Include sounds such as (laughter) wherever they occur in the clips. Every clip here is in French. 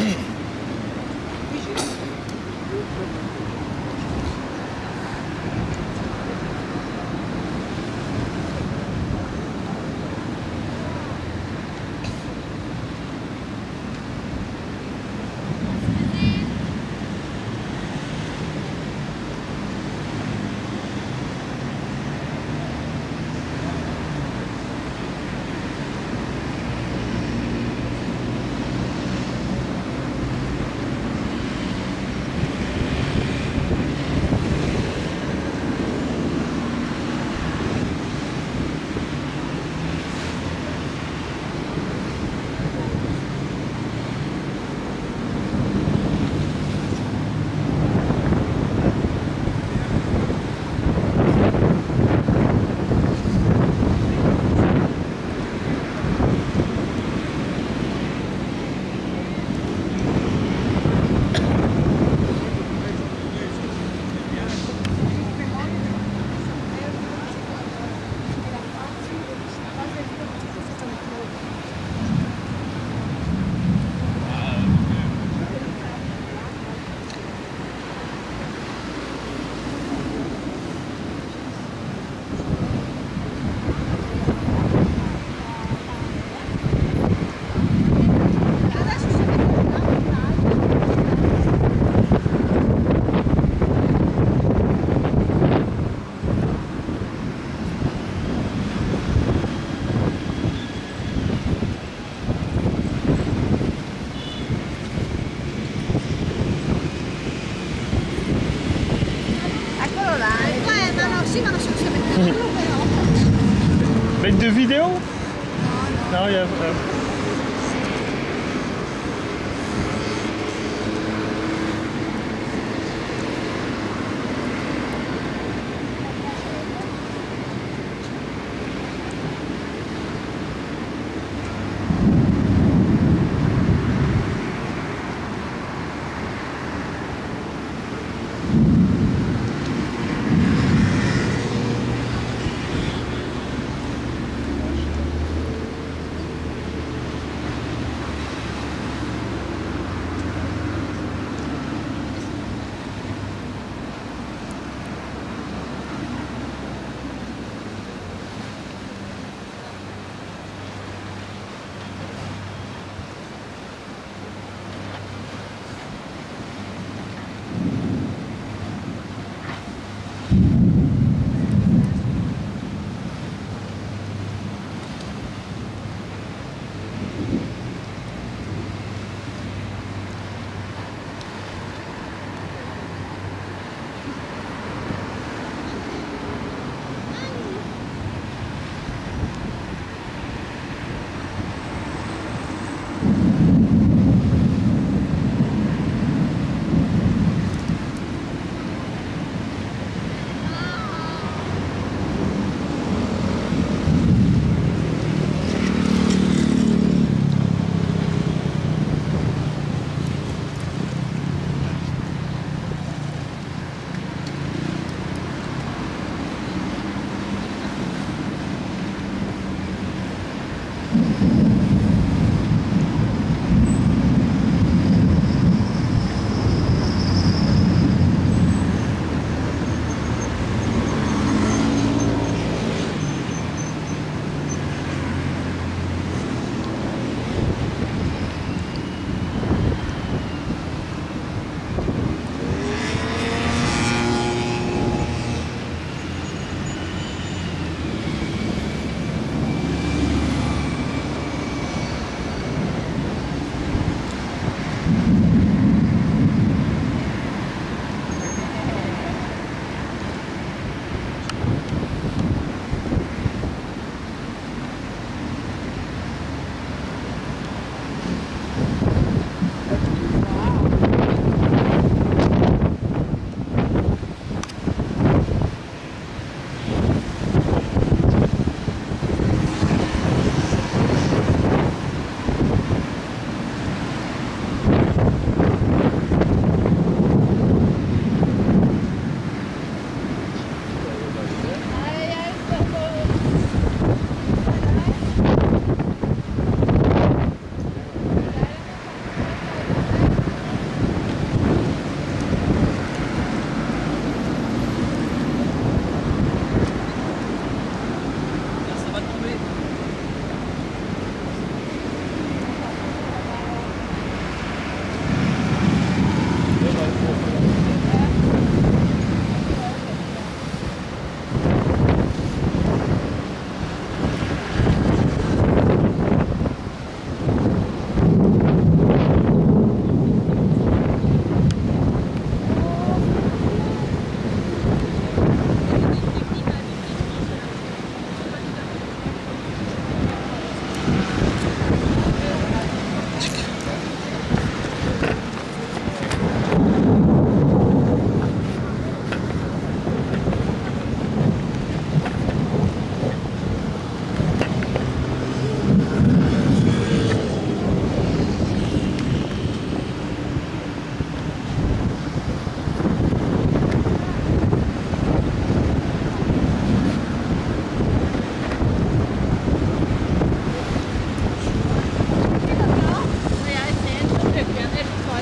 Mm-hmm. (clears throat) Mais de vidéo? Non, il y a...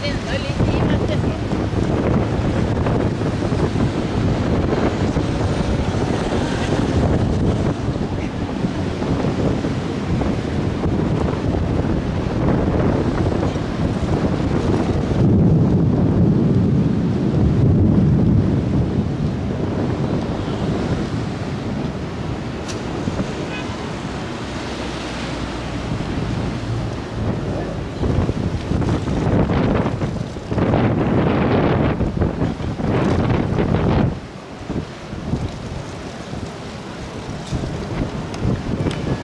en